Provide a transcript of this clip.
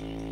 Mm-hmm.